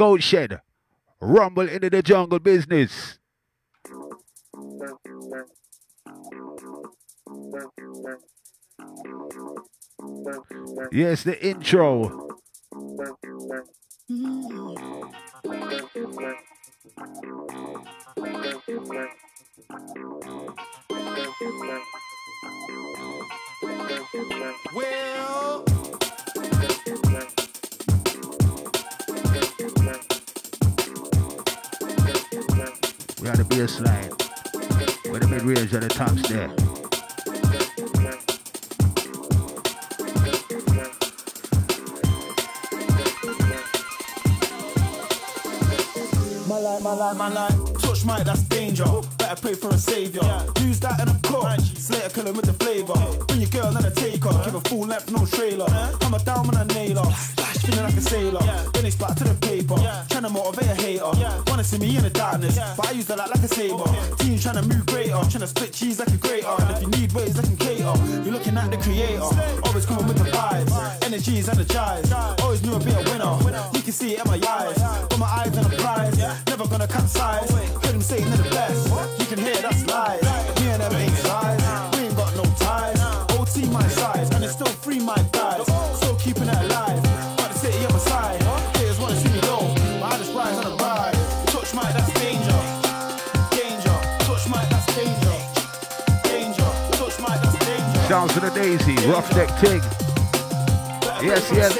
Goat Shed. Rumble into the jungle business. Yes, the intro. Well. Had the bass line. With the mid range and the tops there. My life, my life, my life. Touch my, that's danger. Better pray for a savior. Use that in a cup. Slater kill with the flavor. Bring your girl and a taker. Give a full length, no trailer. I'm a when I nail her. Feeling like a sailor. Then it's back to the paper. Trying to motivate a hater. Wanna see me in the darkness, but I use the light like a saber. Team trying to move greater. Trying to split cheese like a grater. And if you need ways, I can cater. You're looking at the creator. Always coming with the vibes. Energies energized. Always knew I'd be a winner. You can see it in my eyes. Got my eyes on the prize. Never gonna cut size. Heard him saying they're the best. You can hear that's lies. Me and them ain't size. We ain't got no ties. OT my size. And it's still free my guys. Still keeping it alive. Danger. Down to the Dazee, Ruffneck Ting. Yes, yes.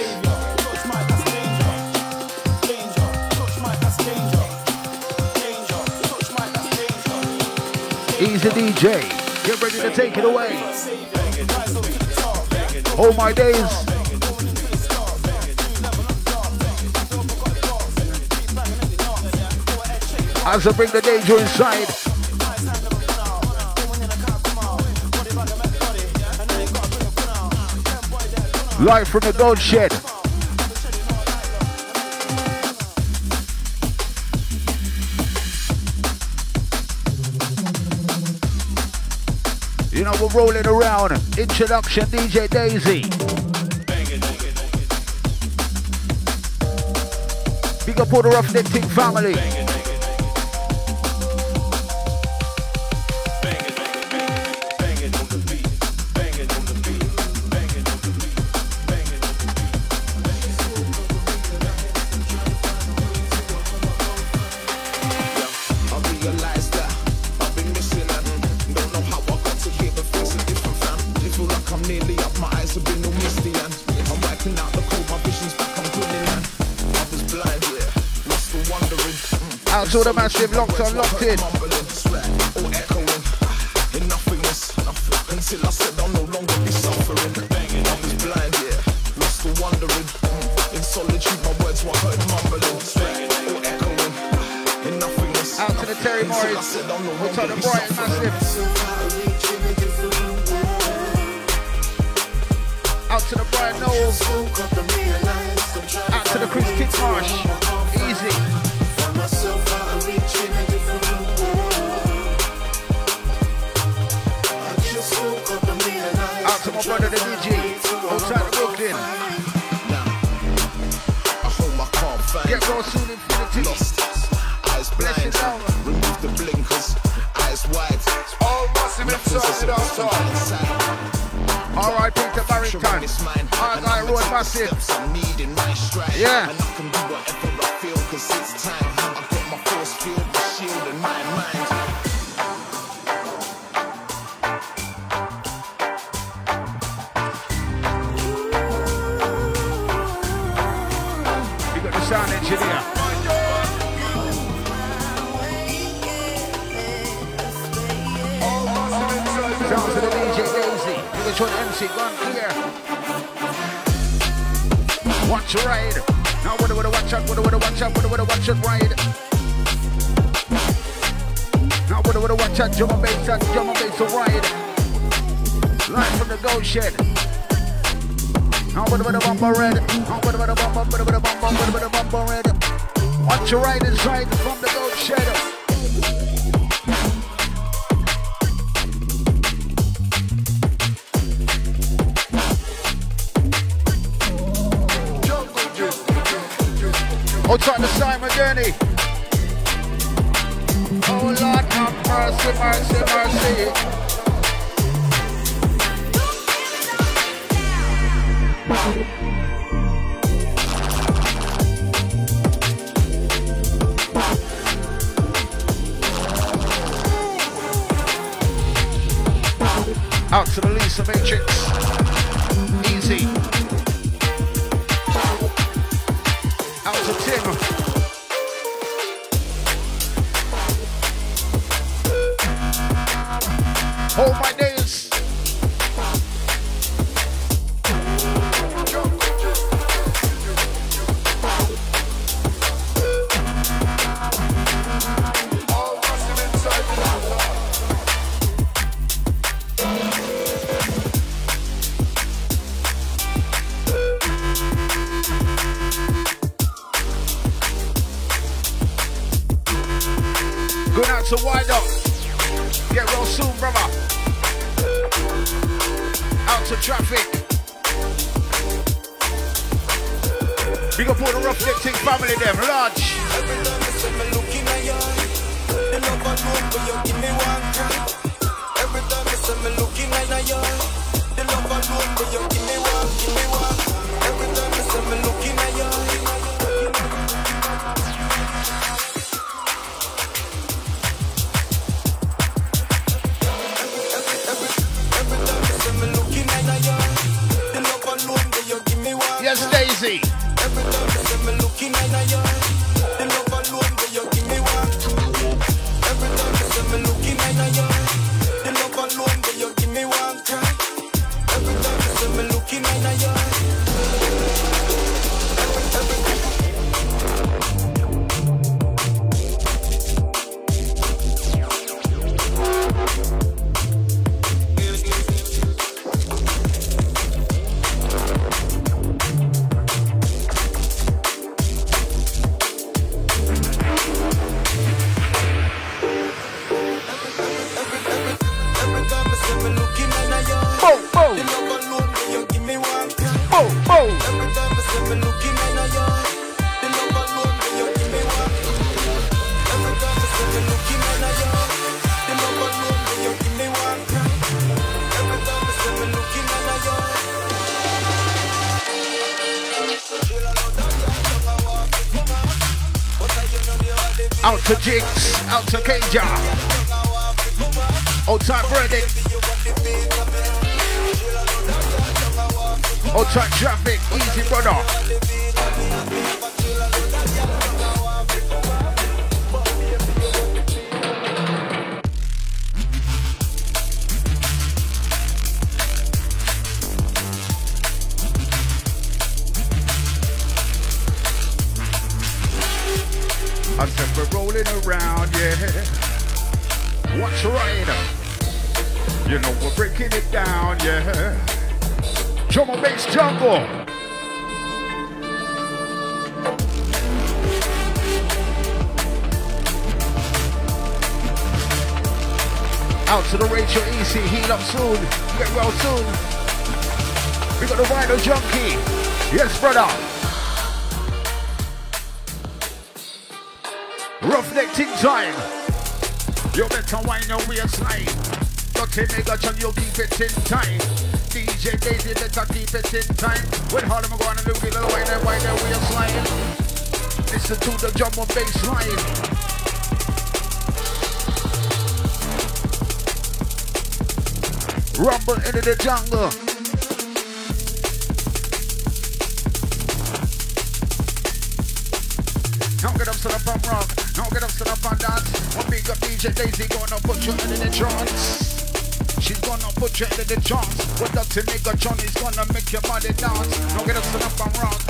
Easy DJ. Get ready to take it away. Oh my days. As I bring the danger inside. Live from the goat shed. You know, we're rolling around. Introduction, DJ Dazee. Big up all the Ruffneck Ting family. To the massive, locked on, locked in. Until I said I'll no longer be suffering. I was blind, yeah, lost for wondering. In solitude, my words were heard mumbling, all echoing in nothingness. Out to the Terry Morris. What's on longer the be Barrington. Argyle Road Massive. Steps I need in my stride. Yeah. You MC gone clear. Watch your ride. Now what do we watch out? What do we watch out? What do we watch out? Ride. Now what do we watch out? Drum and bass, bass to ride. Live from the goat shed. Now what about the bumper red? Now what about the bumper, what the bumper, what about the bumper red? Watch your right inside from the goat shed. Oh, time to Simon Gurney. Oh, Lord, have mercy, mercy, mercy. Out to the Lisa Matrix. Out to Jigs, out to Kaja. Old time Verdict. Old traffic, easy brother. You know we're breaking it down, yeah. And bass jungle. Out to the Rachel Easy, heat up soon, get well soon. We got the Rhino Junkie. Yes, brother. Ruffneck Ting time. You better wind your waistline. Dirty John, you keep it in time. DJ Dazee, better keep it in time. When Harlem go on and do the little wine and wind their waistline. Listen to the drum and bass line. Rumble into the jungle. Don't get up, stand up and rock. Don't get up, stand up and dance. One big up DJ Dazee gonna put you in the trance. She's gonna put you in the trance. What that to nigga Johnny's gonna make your body dance. Don't get stand up and rock.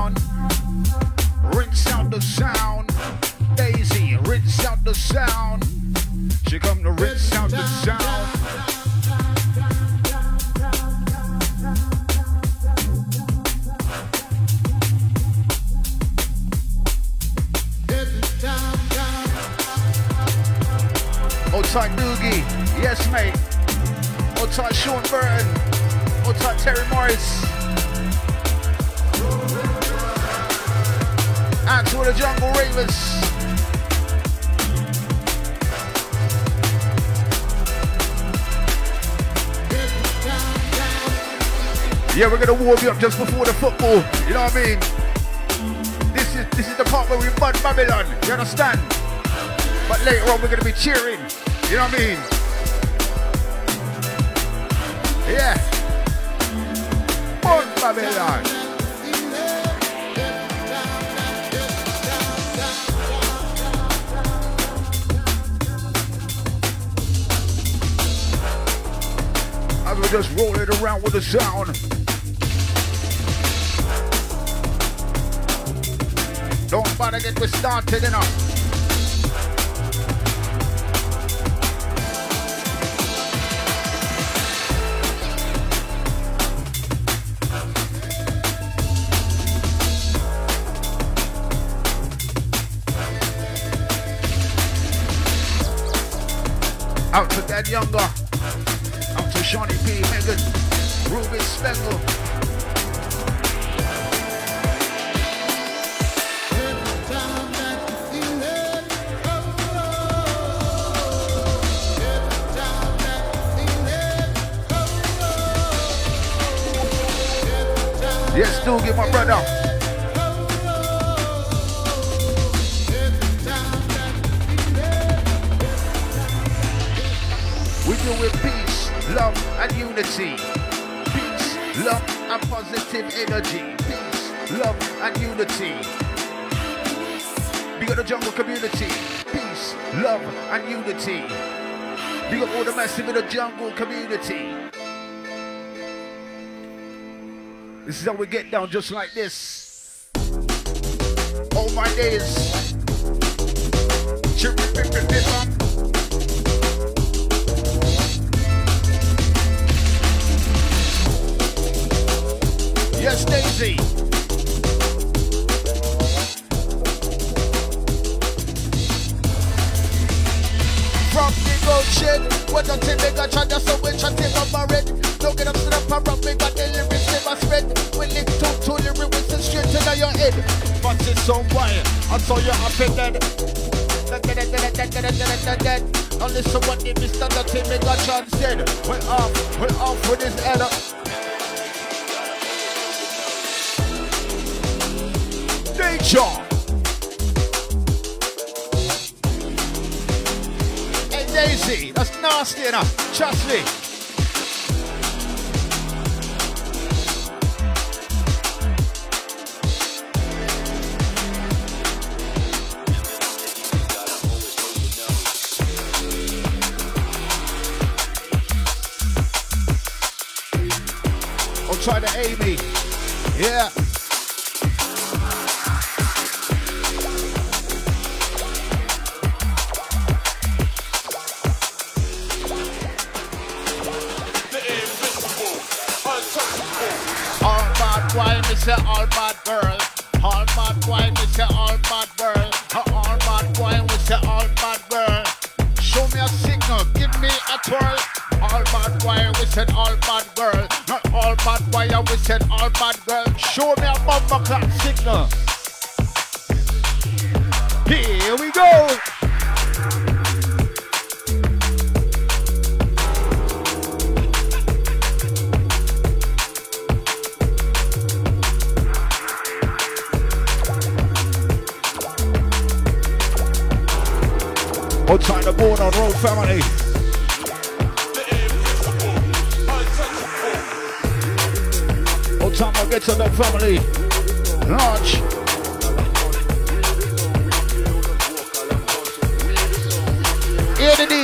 just before the football. You know what I mean? This is this is the part where we bun Babylon. You understand? But later on, we're gonna be cheering. You know what I mean? Yeah. Bun Babylon. As we just roll it around with the sound. Bother get me started enough. Out to that younger. Out to Shawnee P. Megan. Ruby Spengel. Do my brother. We do it peace, love, and unity. Peace, love, and positive energy. Peace, love, and unity. We got the jungle community. Peace, love, and unity. We got all the massive in the jungle community. This is how we get down, just like this. All my days. But it's so wild, I saw you in dead. Now listen what the Mr. Dirty Megatron said. We're off, we're off with his head up. Nature. Hey Dazee, that's nasty enough. Trust me.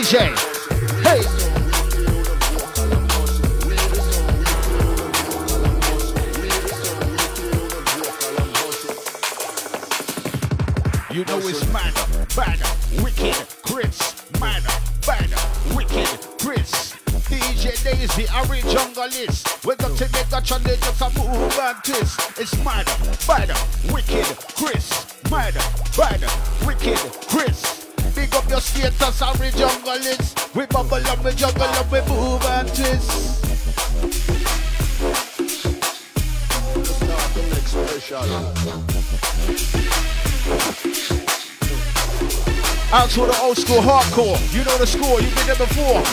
DJ. Hey. You know it's mad, bad, wicked, Chris, mad, bad, wicked, Chris. DJ Dazee, Ari Junglist. We got to make a challenge, just a move and twist. It's mad, bad, to the old school hardcore. You know the score, you've been there before.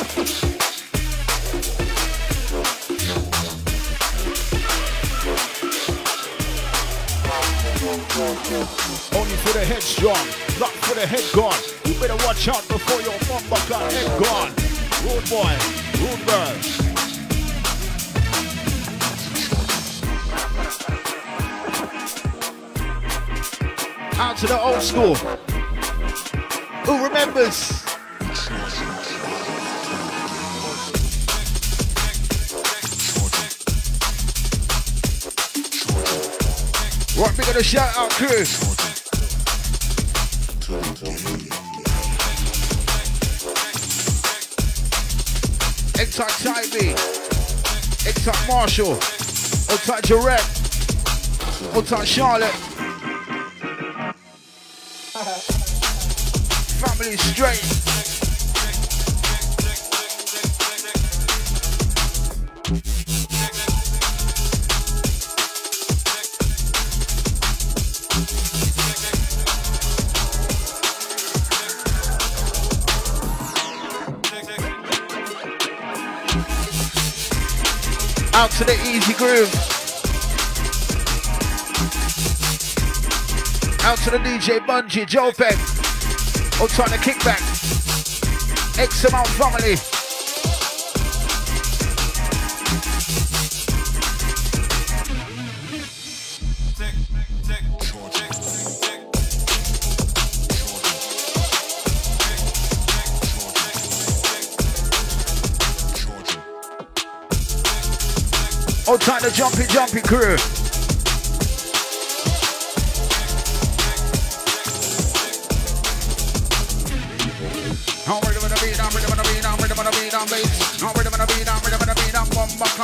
Only for the headstrong, not for the head gone. You better watch out before your mama got head gone. Rude boy, rude girl. Out to the old school. Remembers? Right, we got a shout out crew. Exotic Tybee, Marshall, Exotic Jarrett, Exotic Charlotte. Straight. Out to the easy groove. Out to the DJ Bungie, Joe Peck. Out to kick back. X amount family. Out time the jumpy jumpy crew.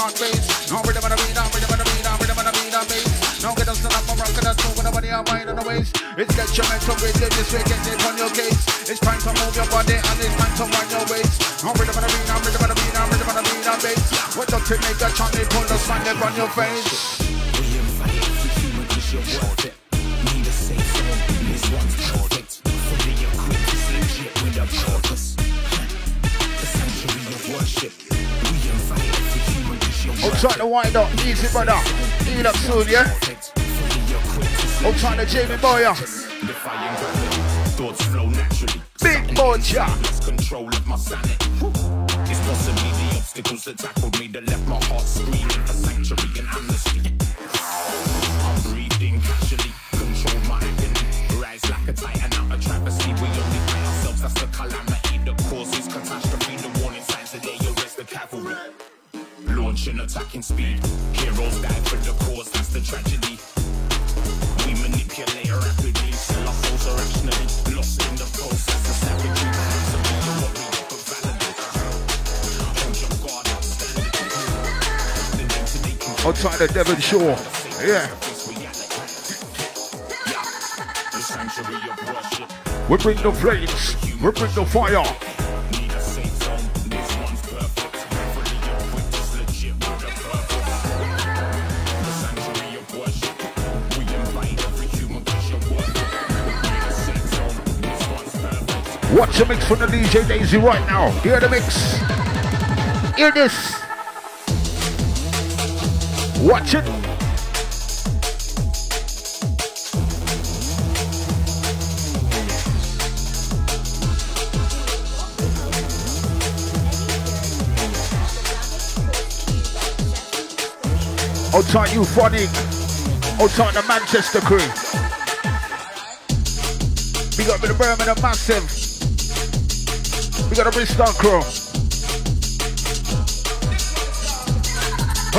Can't bass. I'm ready with the beat, I'm ready with the beat, I'm ready with the beat, I'm bass. Now get us up, I'm rocking us through with the body, I'm right on the waist. It's detrimental you, this way, get it on your case. It's time to move your body and it's time to wind your waist. I'm ready with the beat, I'm ready with the beat, I'm ready with the beat, I'm bass. What up to make a channel, pull the up on your face. I'm trying to wind up, easy brother. Heal up soon, yeah? I'm trying to Jamie Boyer. defying gravity. Thoughts flow naturally. Big Boja. Lost control of my sanity. It's possibly the obstacles that tackled me that left my heart screaming for sanctuary and amnesty. Attacking speed. Heroes die for the cause, that's the tragedy. We manipulate rapidly, sell our souls irrationally. Lost in the process of savagery. So be a warrior, but validate. Hold your guard, outstanding. The need to take control. I'm trying to Devon Shore. Yeah. Face reality. Yeah. The sanctuary of worship. We bring the flames. We bring the fire. The mix from the DJ Dazee right now. Hear the mix. Hear this. Watch it. Outside you funny. Outside the Manchester crew. Up with the Birmingham Massive. Got a Bristol crew.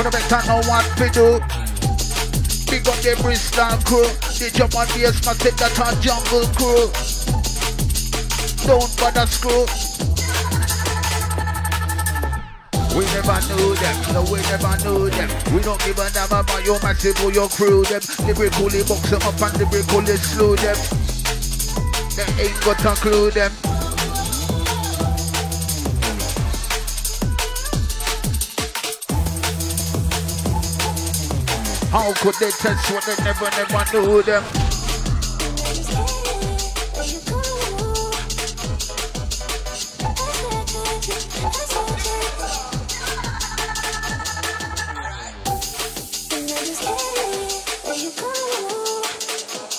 Make time know what to do. Big up the Bristol crew. The jump on the my take that on jungle crew. Don't bother screw. We never knew them, no we never knew them. We don't give a damn about your massive or your crew them. Lyrically box them up and lyrically slew them. They ain't got a clue them. How could they test what they never, never knew them?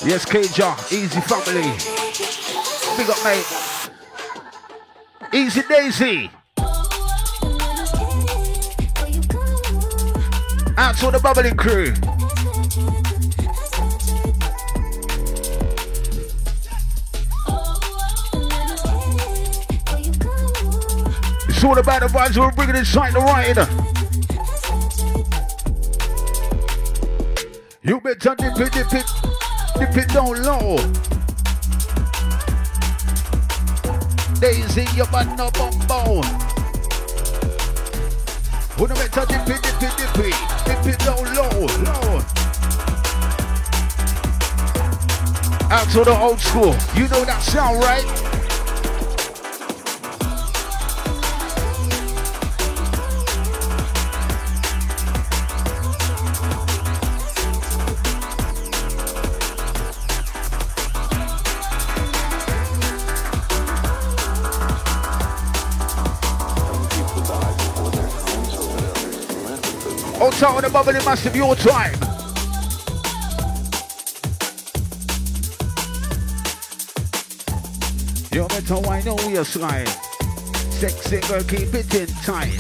Yes, Cager, easy family. Big up, mate. Easy Dazee. Out to the bubbling crew. It's all about the vibes we're bringing inside the ride. You better dip it, dip it, dip it down low. Dazee, you man no bumbo. Who no better dip it, dip it, dip it, dip it low, low. Out to the old school. You know that sound, right? Bubbly massive your time. You better wine on your slide. Sexy girl, keep it in tight.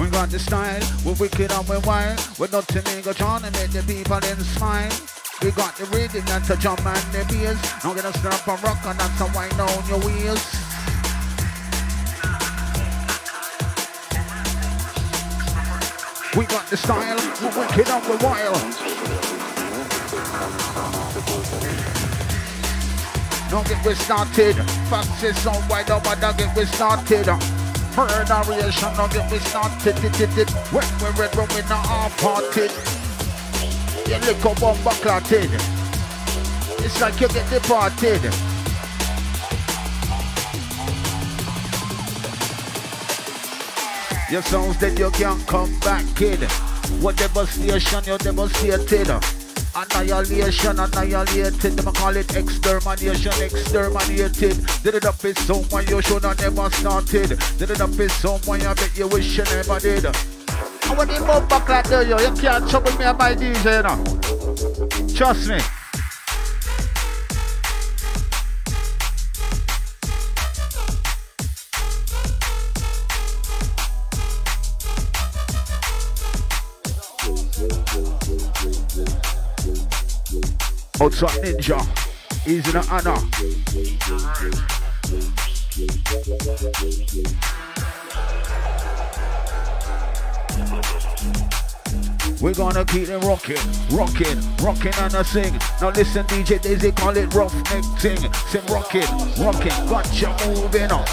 We got the style, we're wicked and we're wild. We're not to make a trying to make the people them smile. We got the rhythm that's a jump and the bass. I'm gonna stop and rock and that's a wind on your wheels. We got the style, we're wicked and we're wild. Don't get we started. Fast is on wide up, but don't get we started. Murderation, don't get we started. When we're red, when we're not half-hearted. You look up on buckleted. It's like you get departed. Your sounds that you can't come back, kid. What devastation you devastated. Annihilation, annihilated. Them call it extermination, exterminated. Did it up with someone you should have never started. Did it up with someone I bet you wish you never did. And when you move back like that, yo, you can't trouble me my DJ, you know. Trust me. Outside Ninja. Easy to honor. We're gonna keep it rocking, rocking, rocking and a sing. Now listen, DJ Dazee call it Ruffneck Ting. Sing rocking, rocking, gotcha moving on.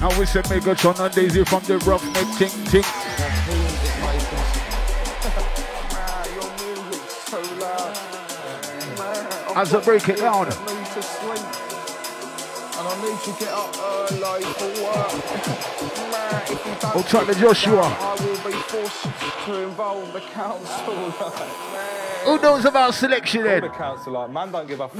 Now we say Megatron and Dazee from the Ruffneck Ting ting. As I break it down. And I need to get up early for work. Man, if you don't try the get Joshua. that, I will be forced to involve the council. Man. Who knows about selection The then? council, like, man, don't give a f-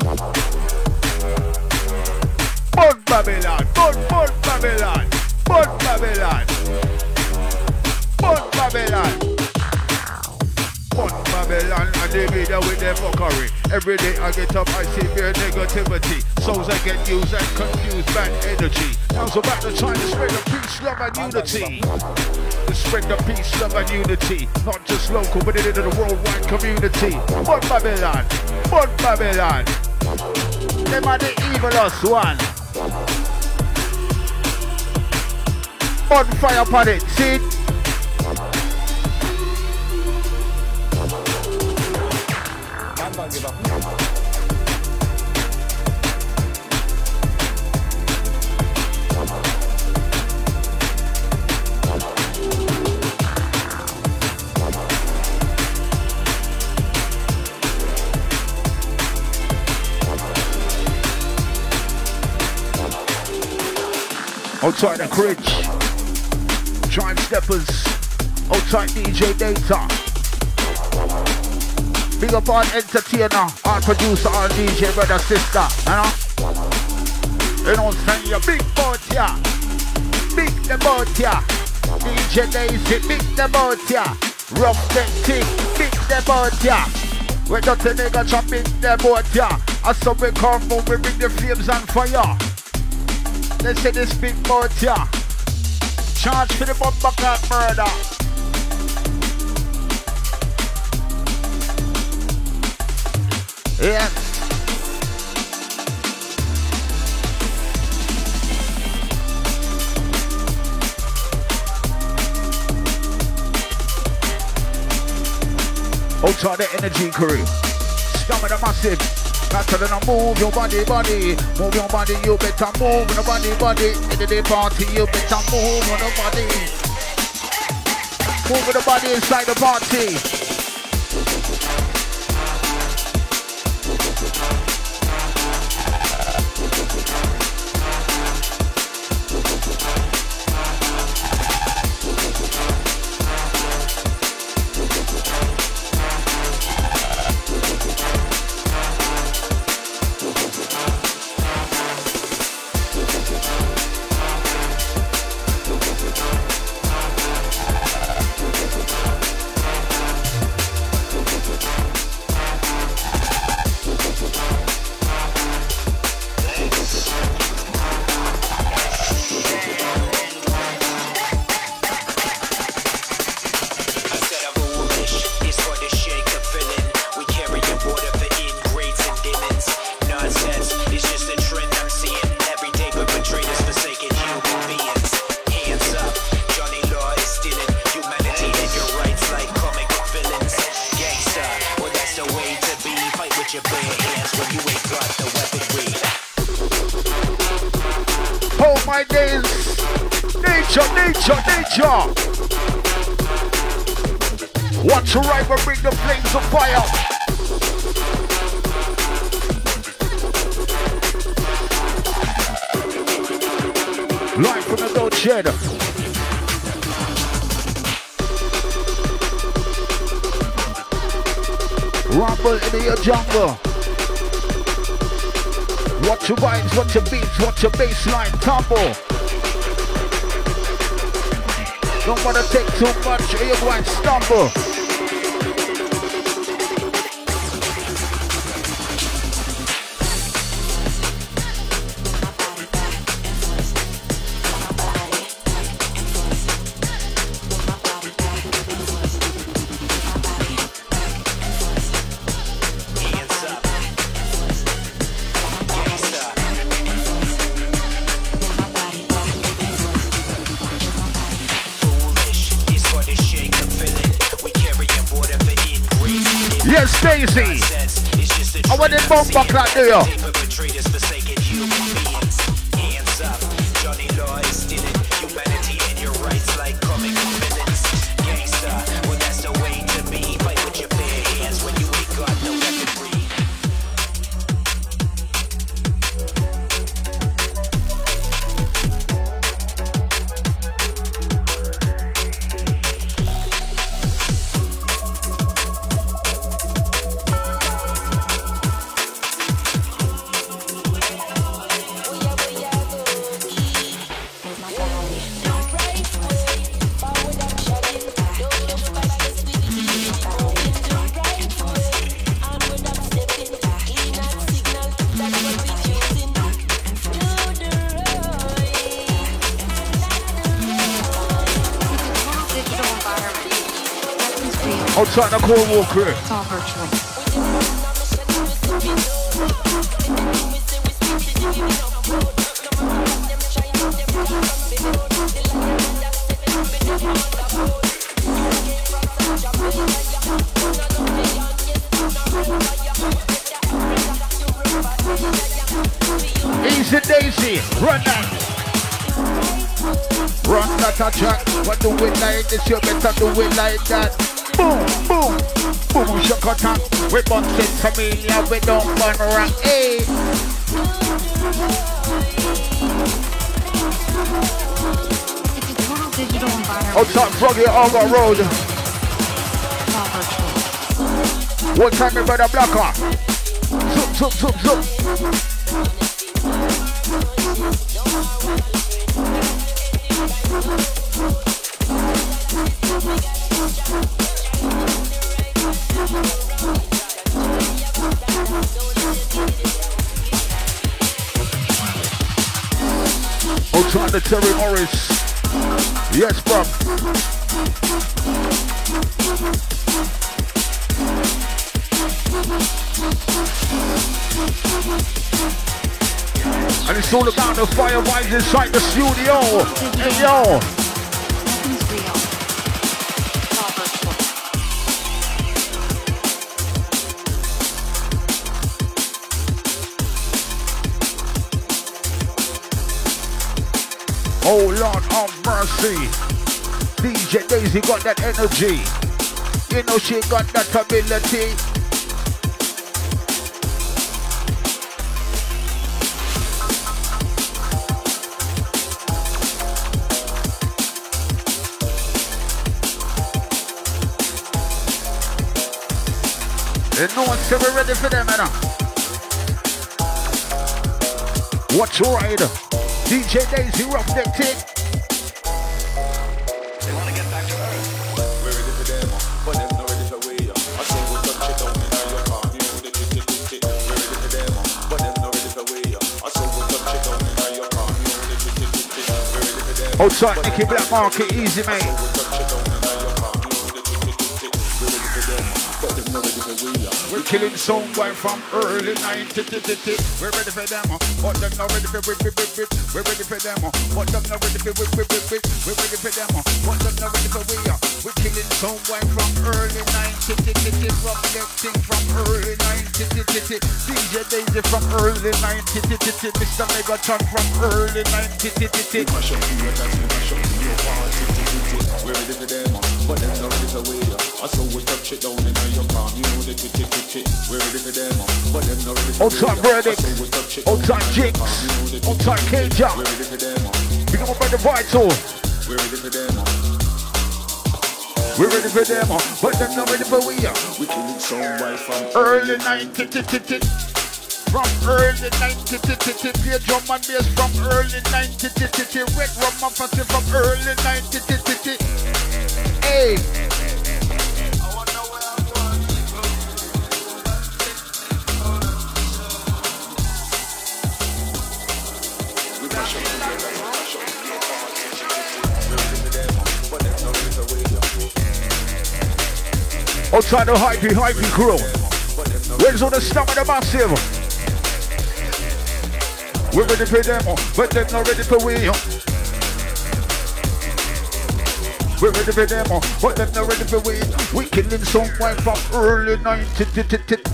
Bun Babylon, Bun Bun Babylon, Bun Babylon, Bun Babylon, Bun Babylon and they be there with their fuckery. Every day I get up, I see their negativity. Souls I get used and confused, bad energy. Now's about the time to spread the peace, love and unity. To spread the peace, love and unity. Not just local, but into the worldwide community. But Babylon, but Babylon. Them are the evilest one. On fire upon it, see? Outside the Cridge. Giant Steppers. Outside DJ Data. Big up on entertainer, our producer, our DJ, brother, sister. You know? You what I'm? You big boat here. Big the boat here. DJ Dazee, big the boat here. Rough that thing, big the boat here. We got a nigga in the boat here. As some we come we bring the flames and fire. Let's say this big boat here. Charge for the bumper car murder. Yes. Outside the energy crew. Stamina massive. Better than a move your body, body. Move your body, you better move your body, body. In the day party, you better move your body. Move the body inside the party. Live from the goat shed. Rumble in your jungle. Watch your vibes, watch your beats, watch your bassline tumble. Don't wanna take too much or you're going to stumble. Seeing. like there. Outside the core walker. It's all virtual. Easy Dazee, run that. Run that attack. What do it like this? You better do it like that. Boom, boom, boom, shock attack. We bust it familiar, we don't run around. Hey. It's a total digital environment. Outside Froggy Road. What time better block off? Zoom, zoom, zoom, zoom. Terry Morris. Yes, bro. And it's all about the fire vibes inside the studio. Hey yo, Dazee got that energy. You know she got that ability. And no one said we're ready for them, man. What's right? DJ Dazee rough that tick. For them. Outside Nicky Black Market, easy mate. We're ready killing someone from early 90s. We're ready for them, uh. but them not ready for whip, whip, whip. We're ready for them, uh. but them not ready for whip, whip, whip. We're ready for them, uh. but them not ready for we. We're killing someone from early 90s. Rock that from early 90s. DJ Dazee from early 90s. Mr. Megatron from early 90s. Mash up your dance, mash up your party, tick tick tick. We're ready for them, but them not ready for we. I saw we touch it down in your car, you know the tick tick. We're ready for them, uh, but them not ready for we. Outside uh. Verdict, I saw we touch it down outside in your Jinx, car, you know the tick outside tick tick tick. K-Jump. We're ready for them, uh. Pick them up by the vital. we're ready for them. We're ready for them, but them not ready for we. We killing some right from Early 90s. From early 90s. Play drum and bass from early 90s. Red rum and from early 90s. Hey. Outside the hypey, hypey crew. Where's all the stamina massive? We're ready for them, but them not ready for we. We're ready for them, but them not ready for we. We killing someone from early 90s.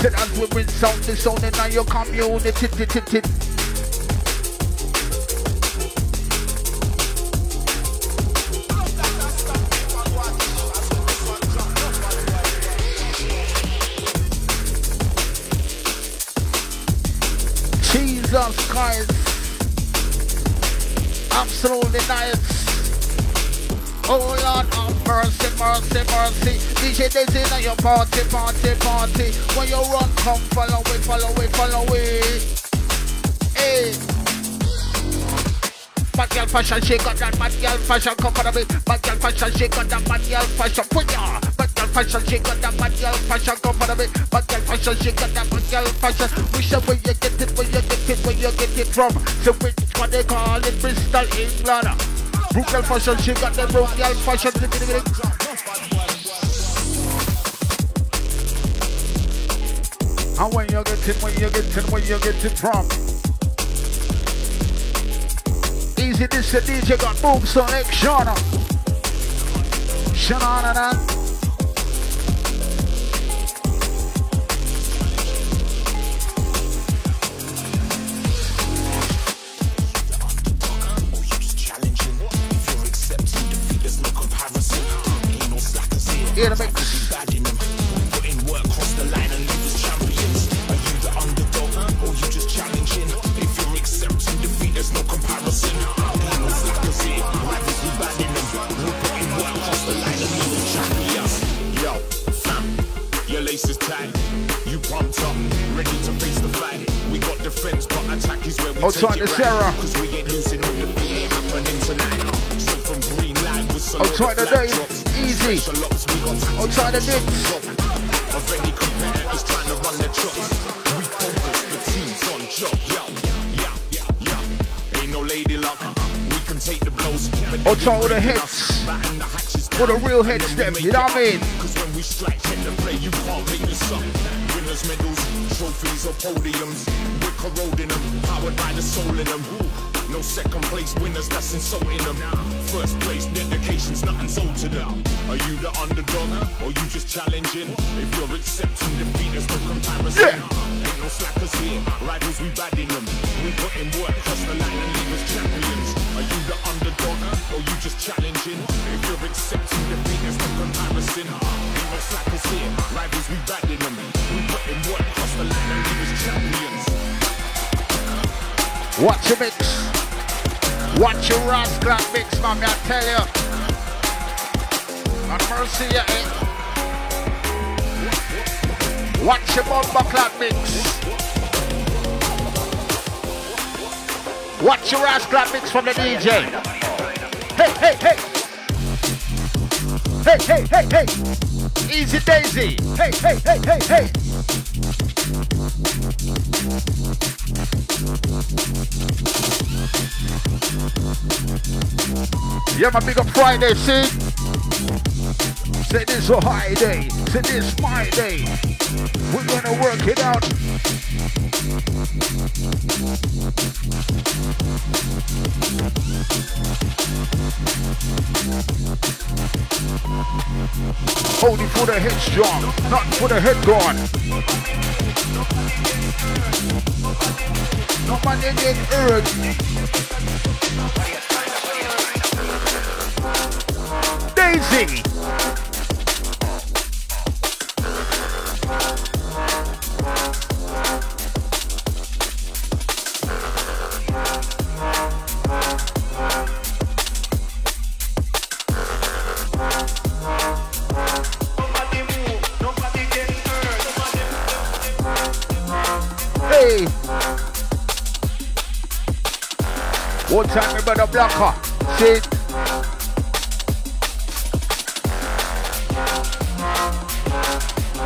Sit as we win sound the sound in your community. Jesus Christ. Absolutely nice. Oh Lord of mercy, mercy, mercy. DJ Dazee now your party, party, party. When you run, come follow me, follow me, follow me. Hey. Bad girl fashion, she got that bad girl fashion. Come follow me. Bad girl fashion, she got that bad girl fashion. Put ya. Fashion, she got that bad girl fashion. Come for the bit, bad girl fashion, she got that bad girl fashion. Wish her where you get it, where you get it, where you get it from. So which one they call it, Bristol, England. Brooklyn fashion, she got the Brooklyn fashion. And when you get it, when you get it, where you get it from. Easy, this the DJ got boom selection. Shanana. Yo, fam, your lace is tight. You pumped up, ready to face the fight. We got defense, but attack is where we Outside take it Sarah. right. Cause we ain't losing no defeat, ain't happening tonight. Straight from green line with some Outside the black Of any competitors trying to run their. We focus, the team's on yeah, yeah, yeah. Can take the hits. For the real heads them, you know what I mean? Cause when we strike, hit the play, you can't make. Winners medals, trophies or podiums. We're corroding them, powered by the soul in them. No second place winners, that's insulting them. First place dedication's nothing sold to them. Are you the underdog or you just challenging? If you're accepting defeat, there's no comparison. Yeah. Ain't no slackers here, rivals we badding them. We put in work, cross the line and leave us champions. Are you the underdog or you just challenging? If you're accepting defeat, there's no comparison. Ain't no slackers here, rivals we badding them. We put in work, cross the line and leave us champions. Watch your mix. Watch your rascal mix, man, I tell you. On mercy, yeah, eh? Watch your bumper clap mix. Watch your rascal mix from the DJ. Hey, hey, hey. Hey, hey, hey, hey. Easy Dazee. Hey, hey, hey, hey, hey. Yeah, my big up Friday, see? Say this a high day. Say this my day. We're gonna work it out. Only for the head strong, not for the head gone. Nobody get hurt. Dazee. Brother blocker. See?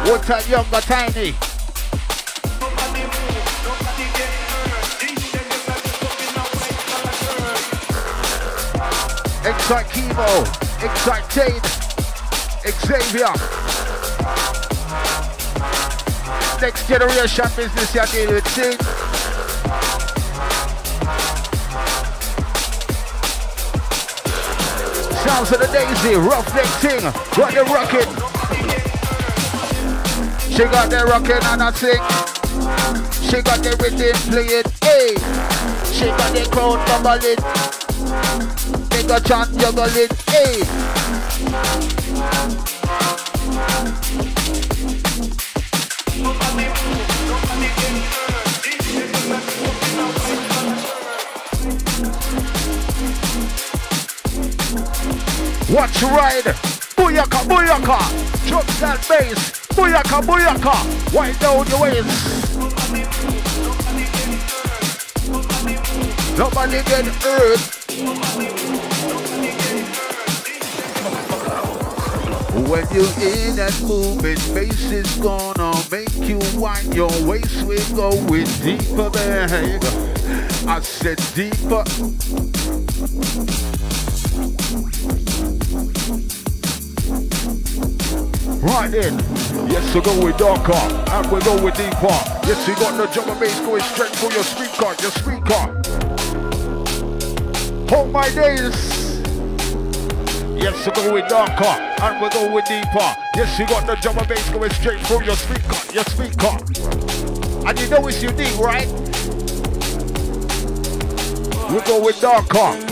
One time, younger tiny. Excite Chemo, Excite Xavier. Next generation business you're dealing with, see? Sounds of the Dazee, thing, got the rocket. She got the rockin' and I sing. She got the rhythm playing, hey. She got the crowd bubbling. They got chant juggling, hey. Watch ride, booyaka, booyaka, drums and bass, booyaka, booyaka, wind down your waist. Nobody get hurt. When you in that movement, bass is gonna make you wind your waist. We're going deeper, babe. I said deeper. Right then, yes, we go with darker and we go with deeper. Yes, we got the drum and bass going straight for your speaker, your speaker. Hold my days. Yes, we go with darker and we go with deeper. Yes, you got the drum and bass going straight through your speaker, your speaker. And you know it's unique, right? We go with darker.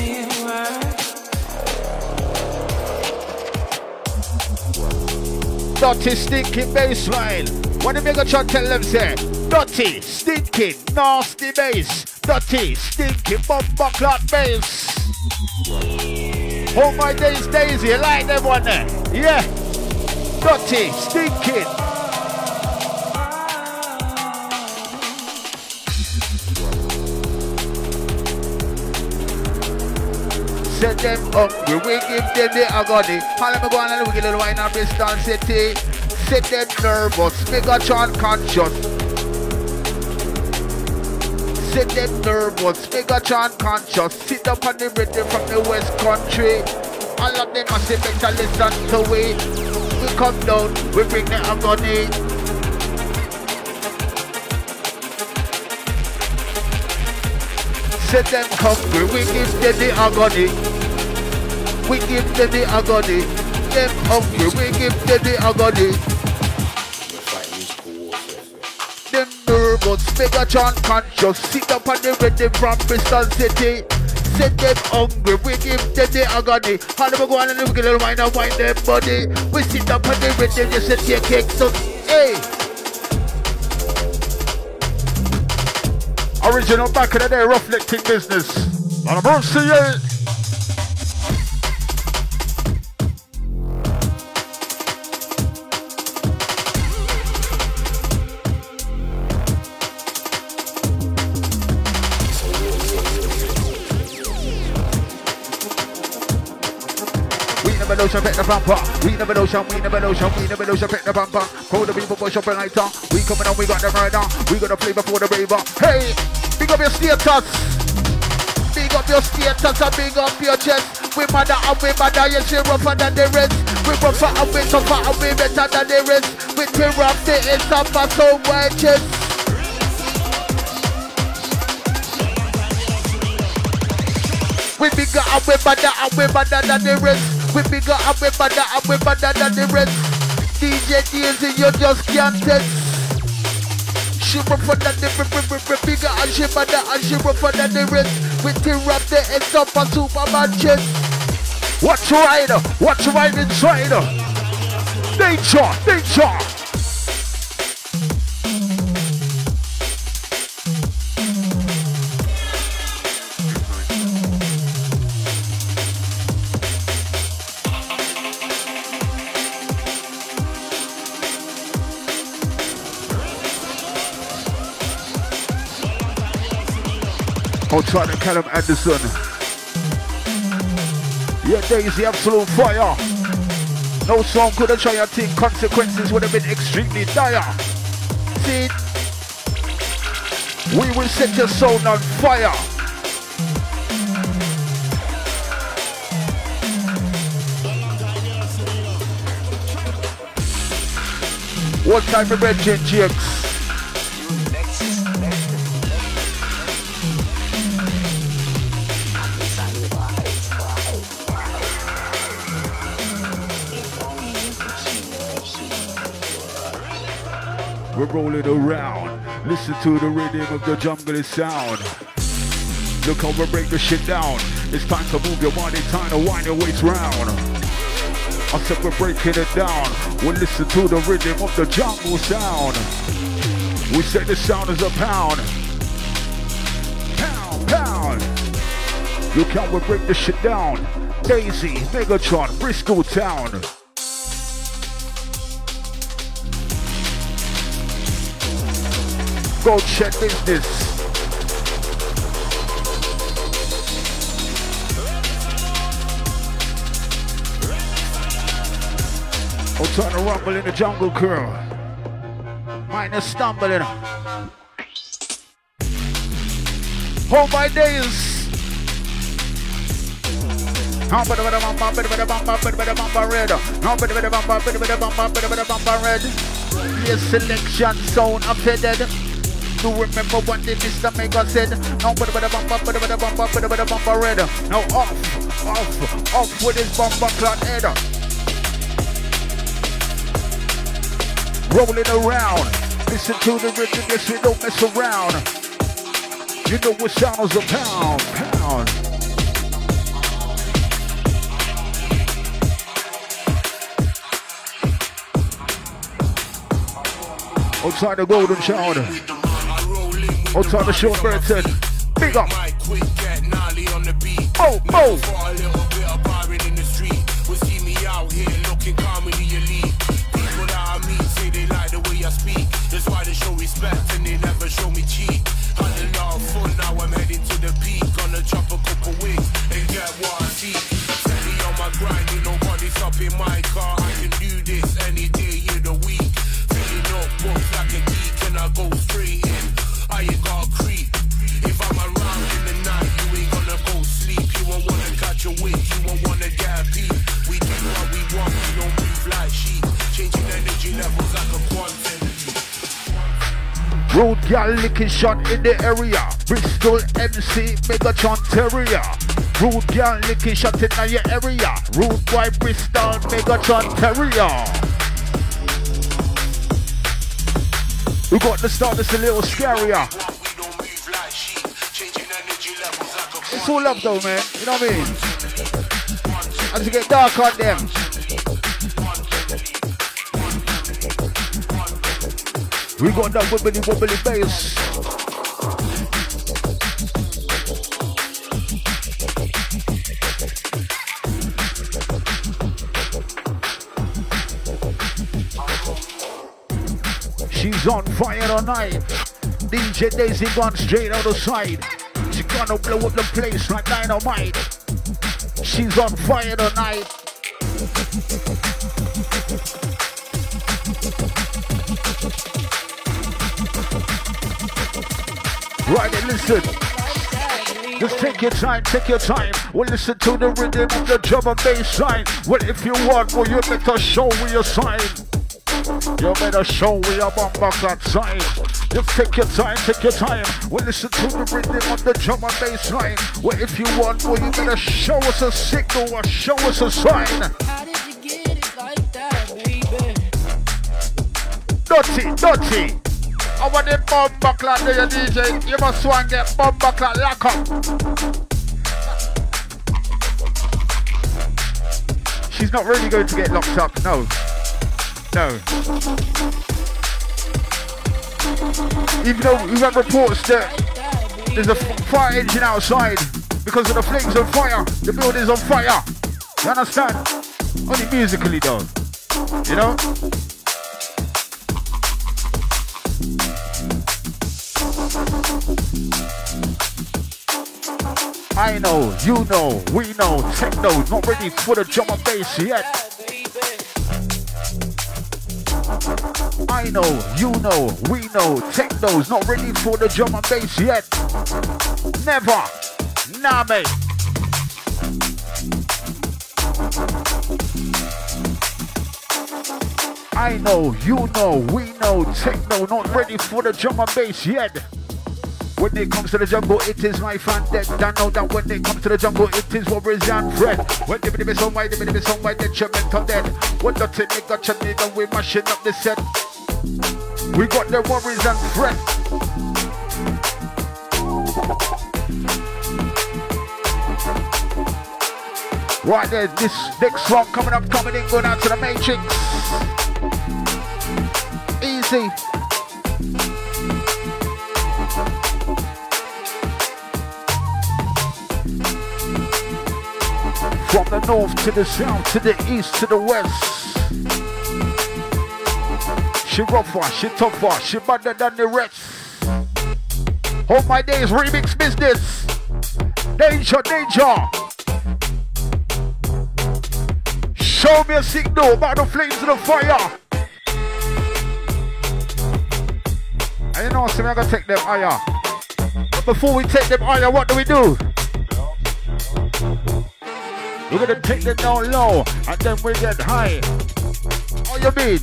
Dirty, stinking bassline. When the Megatron tell them say, dirty, stinking, nasty bass. Dirty, stinking, bomba clock bass. All my days, Dazee, like them one there? Yeah. Dirty, stinking. Set them up, we will give them the agony. How them go on and a little wine on Bristol City. Set them nervous, Megatron conscious. Set them nervous, Megatron conscious. Sit up on the rhythm from the West Country. All of them must say better listen to we. We come down, we bring the agony. Set them hungry, we give them the agony. We give them the agony. Them hungry, we give them the agony. Them nervous, Megatron conscious, sit up on the rhythm from Bristol City. Set them hungry, we give them the agony. How do we go on and we get a wine and wind them body? We sit up on the rhythm, you say take cake, so hey. Original back in the day, rough business. On a mercy, yeah. Know shall pick the bumper. We never know shall, we never know shall, we never know shall pick the bumper. Call the people, boys, shopping like We coming on, we got the murder. We the flavor for the raver. Hey, big up your status. Big up your status and big up your chest. We mother and we mother, yes, we rougher than the rest. We rougher and we tougher and we better than the rest. We tear up the of our soul white. We bigger and we better and we better than the rest. We bigger and we better and we better than the rest. DJ Dazee, you just can't test. She rougher than the b- b- bigger and she better and she rougher than the rest. We tear up the ends of a Superman chest. Watch rider, watch your ride inside. Nature, try Callum Anderson. Yeah, Dazee, absolute fire. No song could have tried to think consequences would have been extremely dire. See, we will set your soul on fire. What type of bread, Jakes? We're rolling around. Listen to the rhythm of the jungle sound. Look how we break the shit down. It's time to move your body, time to wind your waist round. I said we're breaking it down. We listen to the rhythm of the jungle sound. We say the sound is a pound. Pound, pound. Look how we break the shit down. Dazee, Megatron, Briscoe Town. Go check business. Trying to rumble in the jungle crew. Minus stumbling. All my days. Bit of a bumper, Do remember what the Mr. Mega said? Bit of a bumper, of a bumper, of a bumper red. Now off, off, off with his bumper clock head. Rolling around. Listen to the rhythm, yes, we don't mess around. You know what sounds a pound, pound. Outside the golden shower. Outside the short Burton. Big up. Oh, oh. Road gal licking shot in the area. Bristol MC Megatron Terrier. Rude gal licking shot in your area. Rude boy Bristol Megatron Terrier. We got to start this a little scarier. It's all up though, man. You know what I mean? As you get dark on them. We got that wibbly wobbly bass. She's on fire tonight. DJ Dazee gone straight out the side. She gonna blow up the place like dynamite. She's on fire tonight. Right, then listen. Just take your time, take your time. Well, listen to the rhythm of the drum and bass line. Well, if you want, well, you better show me your sign. You better show me your bumper clock sign. Just take your time, take your time. Well, listen to the rhythm of the drum and bass line. Well, if you want, well, you better show us a signal or show us a sign. How did you get it like that, baby? Dirty, dirty. I want the bumper clock there, DJ. You must want get bumper clock lock up. She's not really going to get locked up, no. No. Even though we've had reports that there's a fire engine outside because of the flames on fire. The building's on fire. You understand? Only musically though. You know? I know, you know, we know, techno not ready for the drum and bass yet. I know, you know, we know, techno's not ready for the drum and bass yet. Never. Nah, mate. I know, you know, we know, techno not ready for the drum and bass yet. When it comes to the jungle, it is my fan dead. I know that when it comes to the jungle, it is warriors and Fred. When the baby song, why the baby song, why the mental dead. When the thing nigga chat nigga, we mashing up the set. We got the warriors and Fred. Right there, this next song coming up, coming in, going out to the Matrix. Easy. From the north to the south, to the east to the west. She rougher, she tougher, she better than the rest. All my days remix business. Danger, danger. Show me a signal about the flames of the fire. And you know, so we're gonna take them higher. But before we take them higher, what do we do? We're gonna take them down low and then we get high. What you mean?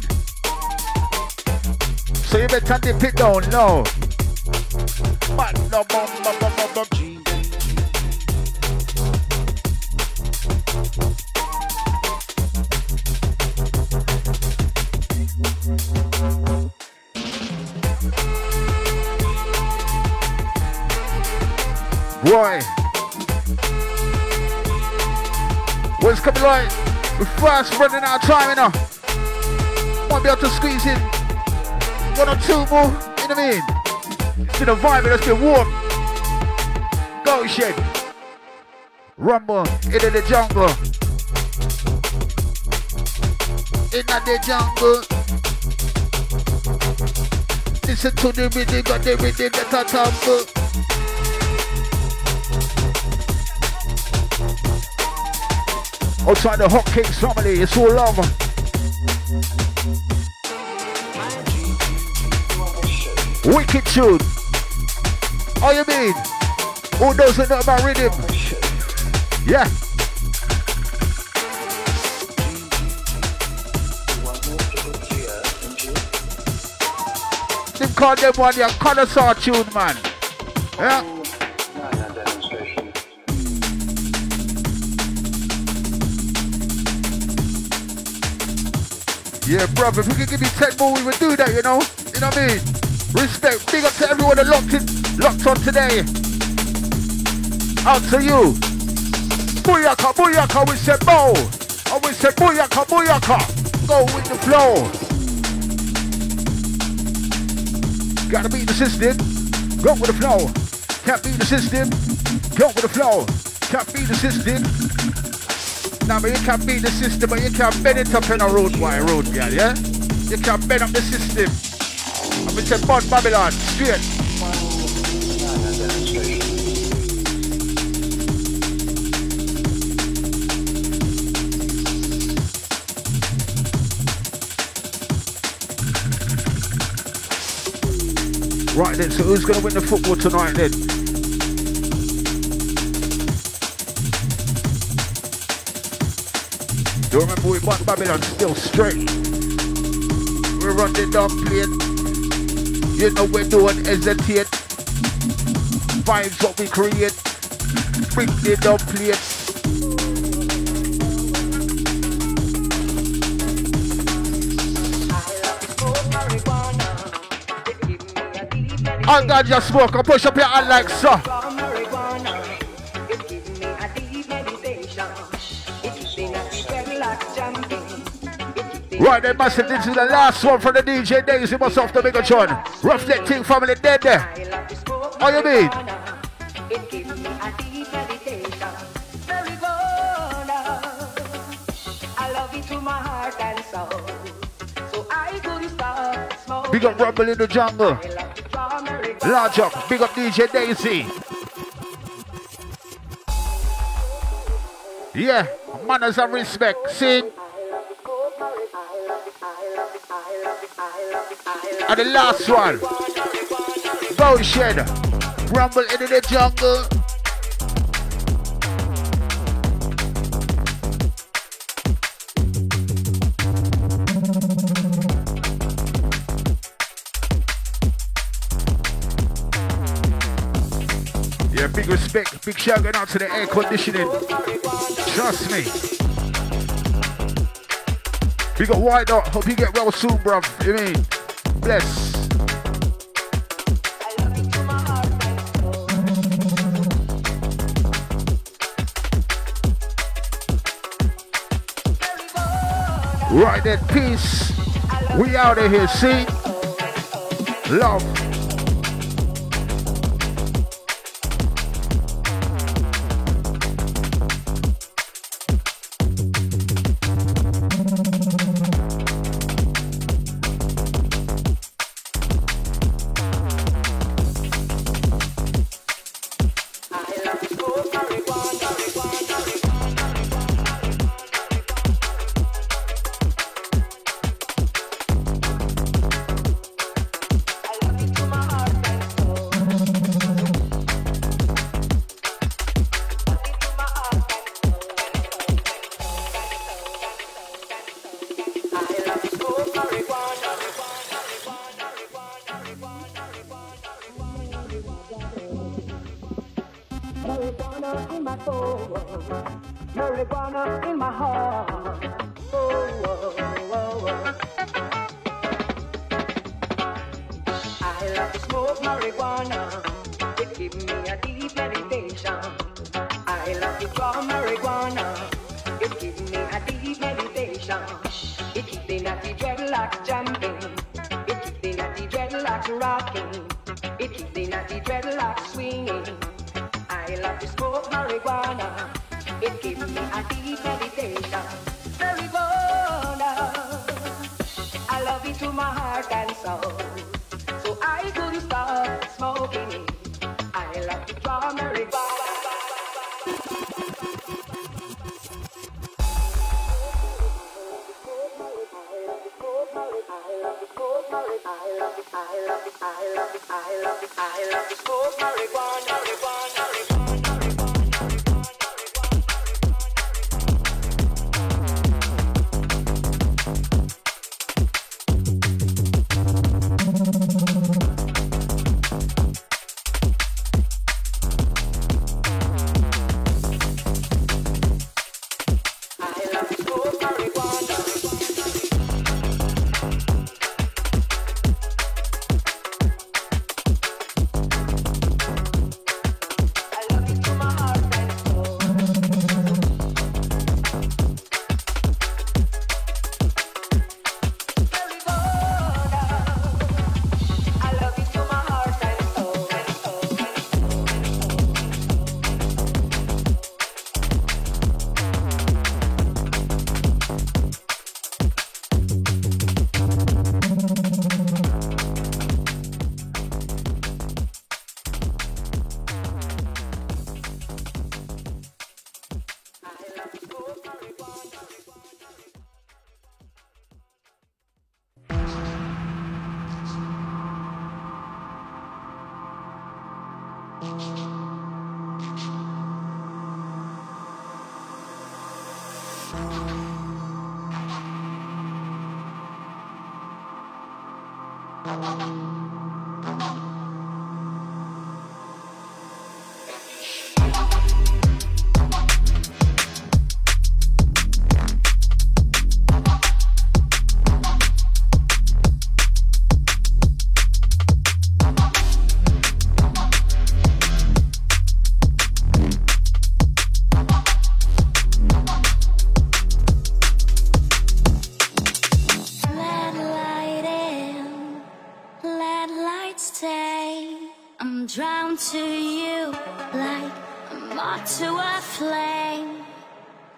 So you better dip it down low. But no, bum, bum, bum, bum, bum. Boy. What's coming like? We're fast running out of time, you know. Might be able to squeeze in one or two more, you know what I mean? It's been vibe, it's been warm. Goat Shed. Rumble into the jungle. Into the jungle. Listen to the rhythm, got the rhythm that I tumble. Outside the Hot Kings family, it's all love. Wicked tune. How you mean? Who doesn't know about rhythm? Yeah. Them call them one your connoisseur tune, man. Yeah. Yeah, brother, if we could give you 10 more, we would do that, you know? You know what I mean? Respect, big up to everyone that locked in, locked on today. Out to you. Booyaka, booyaka, we said bow. And oh, we said booyaka, booyaka. Go with the flow. Gotta beat the system. Go with the flow. Can't beat the system. Go with the flow. Can't beat the system. Now, but you can beat the system, but you can bend it up in a road, boy, road, girl, yeah? You can bend up the system. I'm to say, Bun Babylon, straight. Right then, so who's going to win the football tonight then? Remember we won Babylon still straight? We run the dog plate. You know we don't hesitate. Vibes what we create. Bring the dog plate. I got your smoke and push up your hand like so. Right then, massive, this is the last one for the DJ Dazee, myself, the Megatron. Ruffneck Ting family dead there. How you mean? Big up Rumble in the jungle. Large up, big up DJ Dazee. Yeah, manners and respect. Sing. And the last one. Goat Shed. Rumble into the jungle. Yeah, big respect, big shout going out to the air conditioning. Trust me. We got white dot. Hope you get well soon, bruv. You mean? Bless. Right then, peace. We out of here, see? Love.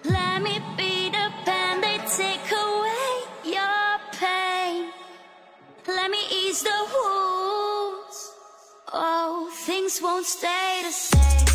Let me be the pen away your pain. Let me ease the wounds. Oh, things won't stay the same.